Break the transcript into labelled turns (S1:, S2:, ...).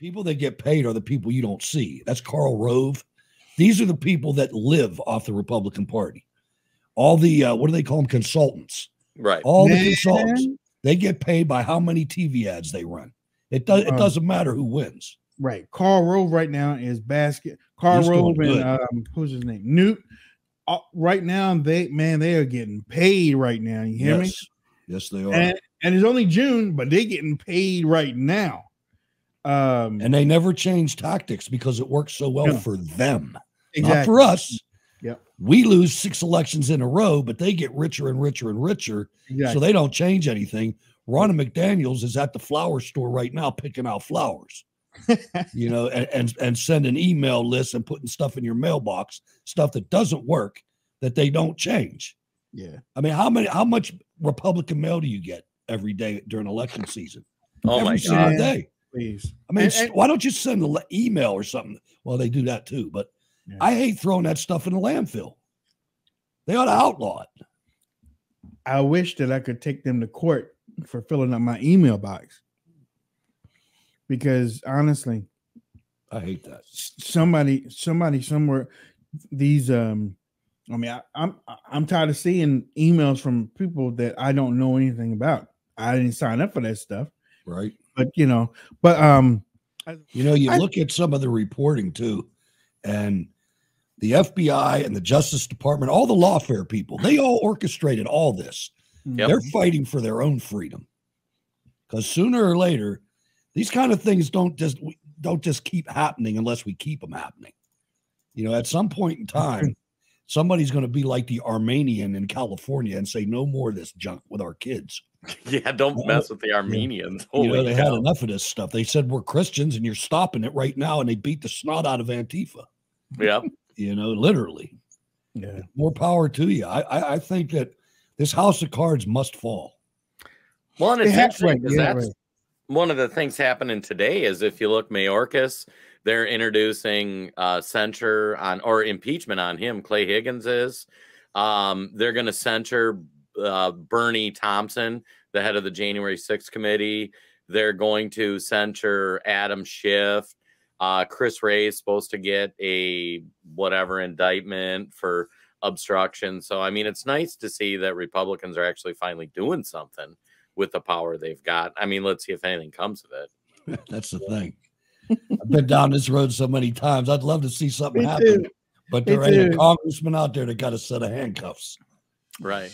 S1: people that get paid are the people you don't see. That's Karl Rove. These are the people that live off the Republican Party. All the uh, what do they call them? Consultants.
S2: Right.
S1: All
S3: Man.
S1: the consultants. They get paid by how many TV ads they run. It does. It
S3: Uh,
S1: doesn't matter who wins.
S3: Right. Karl Rove right now is basket. Karl
S1: He's
S3: Rove and um, who's his name? Newt. Uh, right now, they man, they are getting paid right now. You hear me?
S1: Yes. Yes, they are.
S3: And and it's only June, but they're getting paid right now. Um,
S1: and they never change tactics because it works so well
S3: No.
S1: for them, not for us.
S3: Yep.
S1: We lose six elections in a row, but they get richer and richer and richer, so they don't change anything. Ronna McDaniel's is at the flower store right now picking out flowers, you know, and, and and sending email lists and putting stuff in your mailbox, stuff that doesn't work that they don't change.
S3: yeah.
S1: I mean, how many how much Republican mail do you get every day during election season?
S2: Oh
S1: every
S2: my
S1: single
S2: god.
S3: God.
S1: day.
S3: Please.
S1: I mean,
S3: And- and-
S1: why don't you send an email or something? Well, they do that too, but
S3: Yeah.
S1: I hate throwing that stuff in the landfill. They ought to outlaw it.
S3: I wish that I could take them to court for filling up my email box. Because honestly,
S1: I hate that.
S3: somebody, somebody somewhere, these um, I mean, I, I'm I'm tired of seeing emails from people that I don't know anything about. I didn't sign up for that stuff,
S1: Right.
S3: But you know, but um,
S1: You know, you
S3: I-
S1: look at some of the reporting too, and the FBI and the Justice Department, all the lawfare people, they all orchestrated all this.
S2: Yep.
S1: They're fighting for their own freedom. Because sooner or later, these kind of things don't just don't just keep happening unless we keep them happening. You know, at some point in time, somebody's going to be like the Armenian in California and say no more of this junk with our kids.
S2: Yeah, don't mess with the Armenians.
S1: you know,
S2: Holy
S1: they had enough of this stuff. They said we're Christians and you're stopping it right now, and they beat the snot out of Antifa.
S2: Yeah.
S1: You know, literally.
S3: yeah,
S1: More power to you. I I, I think that this house of cards must fall.
S2: Well, and it's
S3: have-
S2: interesting
S3: right,
S2: because
S3: yeah,
S2: that's
S3: right.
S2: one of the things happening today is if you look Mayorkas, they're introducing uh, censure on or impeachment on him. Clay Higgins is. Um, they're going to censure uh, Bennie Thompson, the head of the January 6th committee. They're going to censure Adam Schiff. Uh, Chris Wray is supposed to get a whatever indictment for obstruction. So, I mean, it's nice to see that Republicans are actually finally doing something with the power they've got. I mean, let's see if anything comes of it.
S1: That's the thing. I've been down this road so many times. I'd love to see something
S3: Me
S1: happen,
S3: too.
S1: but
S3: Me
S1: there ain't a congressman out there that got a set of handcuffs.
S2: Right.